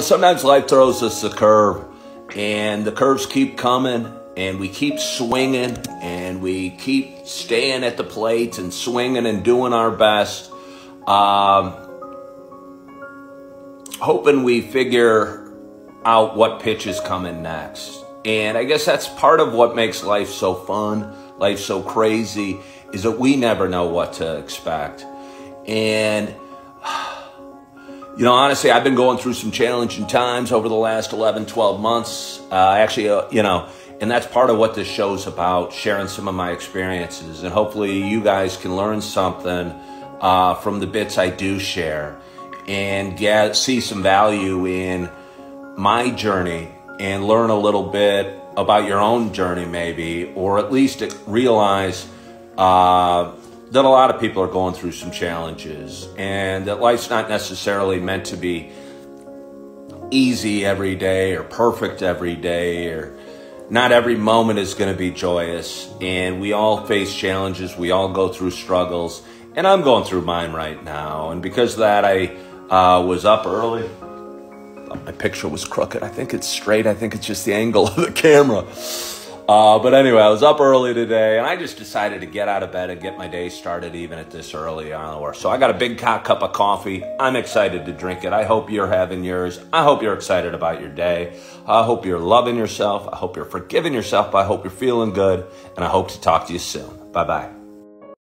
Sometimes life throws us a curve, and the curves keep coming, and we keep swinging, and we keep staying at the plate and swinging and doing our best, um, hoping we figure out what pitch is coming next. And I guess that's part of what makes life so fun, life so crazy, is that we never know what to expect. And you know, honestly, I've been going through some challenging times over the last 11, 12 months. Uh, actually, uh, you know, and that's part of what this show's about, sharing some of my experiences. And hopefully, you guys can learn something uh, from the bits I do share and get see some value in my journey and learn a little bit about your own journey, maybe, or at least realize uh, that a lot of people are going through some challenges and that life's not necessarily meant to be easy every day or perfect every day or not every moment is going to be joyous. And we all face challenges we all go through struggles and i'm going through mine right now. And because of that i uh, was up early. My picture was crooked. I think it's straight. I think it's just the angle of the camera uh, but anyway, I was up early today, and I just decided to get out of bed and get my day started even at this early hour. So I got a big cup of coffee. I'm excited to drink it. I hope you're having yours. I hope you're excited about your day. I hope you're loving yourself. I hope you're forgiving yourself. I hope you're feeling good, and I hope to talk to you soon. Bye bye.